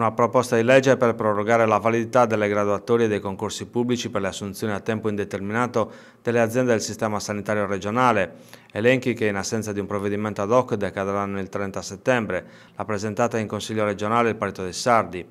Una proposta di legge per prorogare la validità delle graduatorie dei concorsi pubblici per le assunzioni a tempo indeterminato delle aziende del sistema sanitario regionale, elenchi che in assenza di un provvedimento ad hoc decadranno il 30 settembre, l'ha presentata in Consiglio regionale il Partito dei Sardi.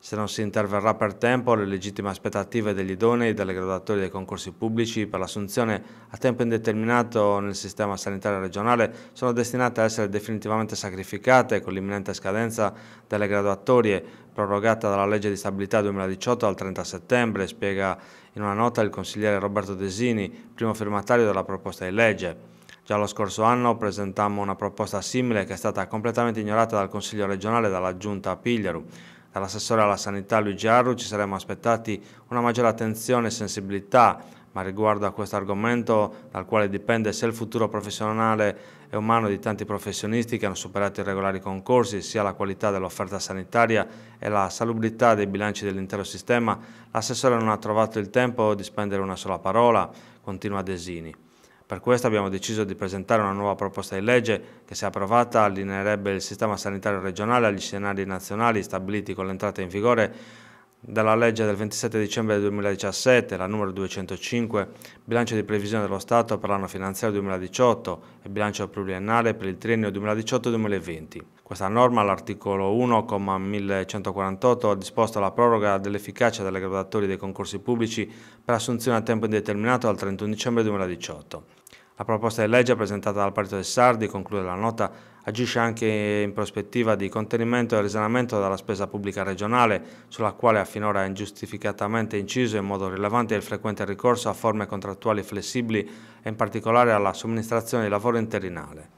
Se non si interverrà per tempo, le legittime aspettative degli idonei delle graduatorie dei concorsi pubblici per l'assunzione a tempo indeterminato nel sistema sanitario regionale sono destinate a essere definitivamente sacrificate con l'imminente scadenza delle graduatorie prorogata dalla legge di stabilità 2018 al 30 settembre, spiega in una nota il consigliere Roberto Desini, primo firmatario della proposta di legge. Già lo scorso anno presentammo una proposta simile che è stata completamente ignorata dal Consiglio regionale e dalla Giunta a Pigliaru. Dall'assessore alla sanità Luigi Arru ci saremmo aspettati una maggiore attenzione e sensibilità, ma riguardo a questo argomento dal quale dipende sia il futuro professionale e umano di tanti professionisti che hanno superato i regolari concorsi, sia la qualità dell'offerta sanitaria e la salubrità dei bilanci dell'intero sistema, l'assessore non ha trovato il tempo di spendere una sola parola, continua Desini. Per questo abbiamo deciso di presentare una nuova proposta di legge che se approvata allineerebbe il sistema sanitario regionale agli scenari nazionali stabiliti con l'entrata in vigore dalla legge del 27 dicembre 2017, la numero 205, bilancio di previsione dello Stato per l'anno finanziario 2018 e bilancio pluriennale per il triennio 2018-2020. Questa norma all'articolo 1,1148 ha disposto la proroga dell'efficacia delle graduatorie dei concorsi pubblici per assunzione a tempo indeterminato al 31 dicembre 2018. La proposta di legge presentata dal Partito dei Sardi, conclude la nota, agisce anche in prospettiva di contenimento e risanamento della spesa pubblica regionale, sulla quale ha finora ingiustificatamente inciso in modo rilevante il frequente ricorso a forme contrattuali flessibili e in particolare alla somministrazione di lavoro interinale.